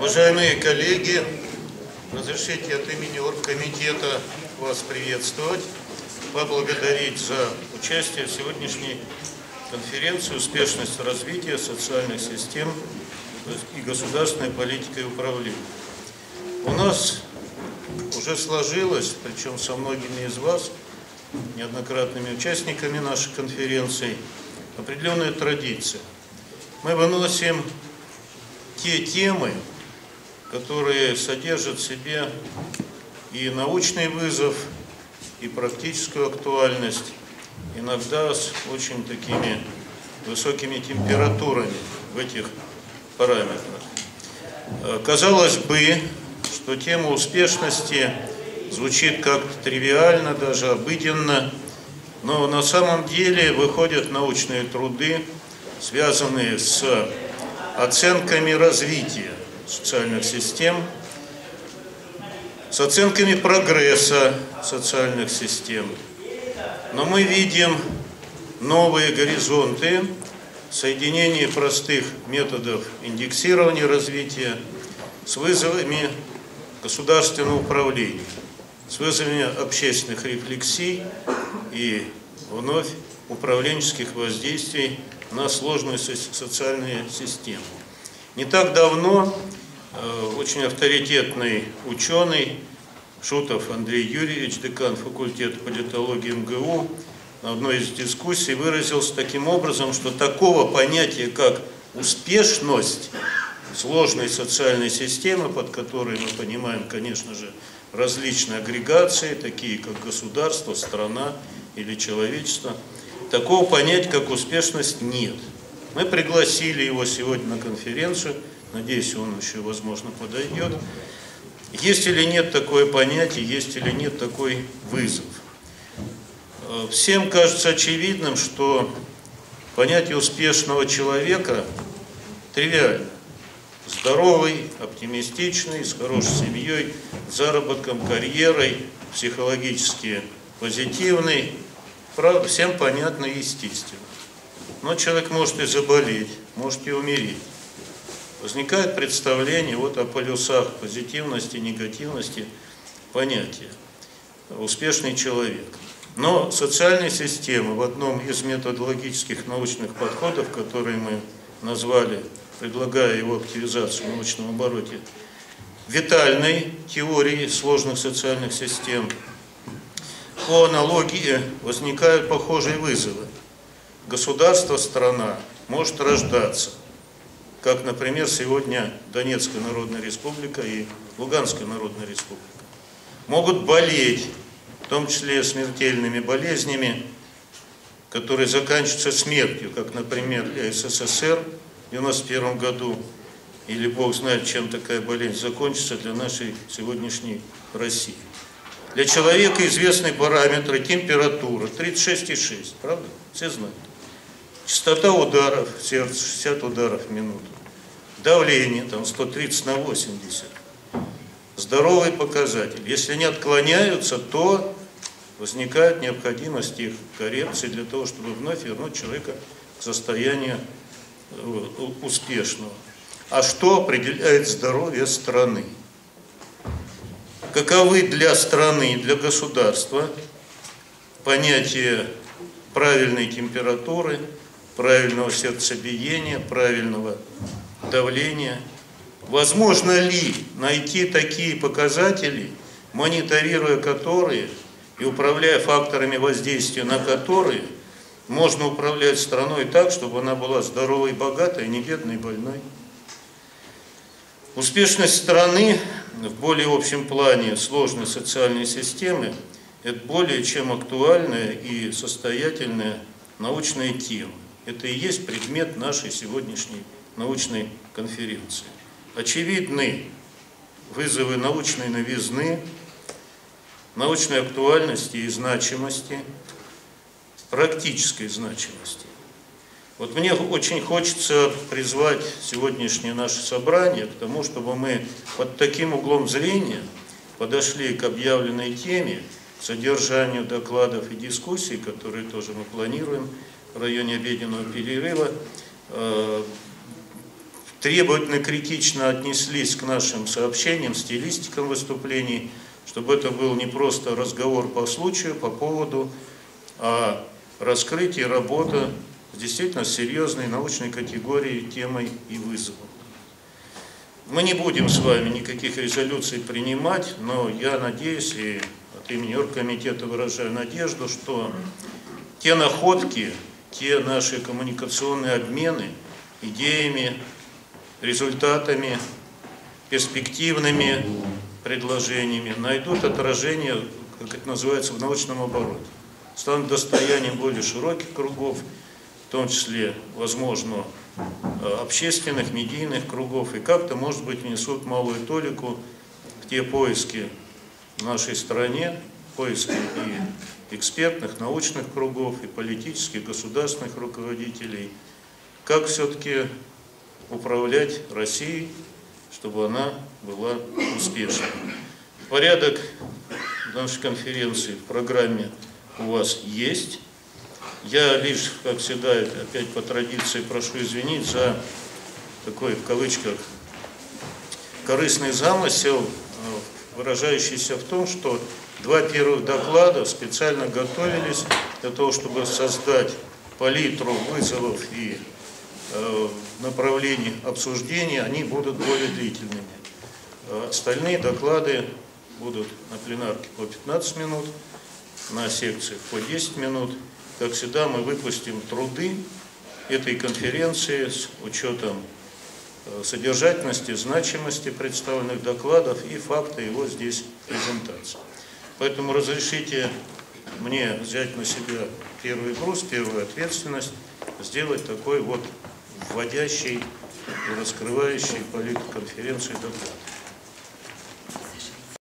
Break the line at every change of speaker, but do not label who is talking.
Уважаемые коллеги, разрешите от имени оргкомитета вас приветствовать, поблагодарить за участие в сегодняшней конференции «Успешность развития социальных систем и государственной политикой управления». У нас уже сложилось, причем со многими из вас, неоднократными участниками нашей конференции, определенная традиция. Мы выносим те темы, которые содержат в себе и научный вызов, и практическую актуальность, иногда с очень такими высокими температурами в этих параметрах. Казалось бы, что тема успешности звучит как-то тривиально, даже обыденно, но на самом деле выходят научные труды, связанные с оценками развития социальных систем, с оценками прогресса социальных систем. Но мы видим новые горизонты соединение простых методов индексирования развития с вызовами государственного управления, с вызовами общественных рефлексий и вновь управленческих воздействий на сложную социальную систему. Не так давно очень авторитетный ученый Шутов Андрей Юрьевич, декан факультета политологии МГУ, на одной из дискуссий выразился таким образом, что такого понятия, как успешность сложной социальной системы, под которой мы понимаем, конечно же, различные агрегации, такие как государство, страна или человечество, такого понятия, как успешность, нет. Мы пригласили его сегодня на конференцию, надеюсь, он еще, возможно, подойдет. Есть или нет такое понятие, есть или нет такой вызов. Э, всем кажется очевидным, что понятие успешного человека тривиально. Здоровый, оптимистичный, с хорошей семьей, заработком, карьерой, психологически позитивный, правда, всем понятно и естественно. Но человек может и заболеть, может и умереть. Возникает представление вот о полюсах позитивности, негативности понятия. Успешный человек. Но социальная система в одном из методологических научных подходов, которые мы назвали, предлагая его активизацию в научном обороте, витальной теории сложных социальных систем, по аналогии возникают похожие вызовы. Государство, страна может рождаться, как, например, сегодня Донецкая Народная Республика и Луганская Народная Республика. Могут болеть, в том числе смертельными болезнями, которые заканчиваются смертью, как, например, для СССР в 1991 году, или Бог знает, чем такая болезнь закончится для нашей сегодняшней России. Для человека известны параметры температура 36,6, правда? Все знают. Частота ударов сердца 60 ударов в минуту. Давление там 130 на 80. Здоровый показатель. Если они отклоняются, то возникает необходимость их коррекции для того, чтобы вновь вернуть человека к состоянию э, успешного. А что определяет здоровье страны? каковы для страны, для государства понятия правильной температуры, правильного сердцебиения, правильного давления. Возможно ли найти такие показатели, мониторируя которые и управляя факторами воздействия на которые, можно управлять страной так, чтобы она была здоровой, богатой, а не бедной, больной. Успешность страны в более общем плане сложной социальной системы – это более чем актуальная и состоятельная научная тема. Это и есть предмет нашей сегодняшней научной конференции. Очевидны вызовы научной новизны, научной актуальности и значимости, практической значимости. Вот мне очень хочется призвать сегодняшнее наше собрание к тому, чтобы мы под таким углом зрения подошли к объявленной теме, содержанию докладов и дискуссий, которые тоже мы планируем районе обеденного перерыва, э, требовательно, критично отнеслись к нашим сообщениям, стилистикам выступлений, чтобы это был не просто разговор по случаю, по поводу, а раскрытие, работа с действительно серьезной научной категорией, темой и вызовом. Мы не будем с вами никаких резолюций принимать, но я надеюсь и от имени Оргкомитета выражаю надежду, что те находки, те наши коммуникационные обмены идеями, результатами, перспективными предложениями найдут отражение, как это называется, в научном обороте, станут достоянием более широких кругов, в том числе, возможно, общественных, медийных кругов, и как-то, может быть, внесут малую толику в те поиски в нашей стране, поиски и экспертных, научных кругов, и политических, государственных руководителей, как все-таки управлять Россией, чтобы она была успешной. Порядок нашей конференции в программе у вас есть. Я лишь, как всегда, опять по традиции прошу извинить за такой, в кавычках, корыстный замысел, выражающийся в том, что два первых доклада специально готовились для того, чтобы создать палитру вызовов и э, направлений обсуждения, они будут более длительными. А остальные доклады будут на пленарке по 15 минут, на секциях по 10 минут. Как всегда, мы выпустим труды этой конференции с учетом содержательности, значимости представленных докладов и факта его здесь презентации. Поэтому разрешите мне взять на себя первый груз, первую ответственность, сделать такой вот вводящий и раскрывающий политику конференции доклад.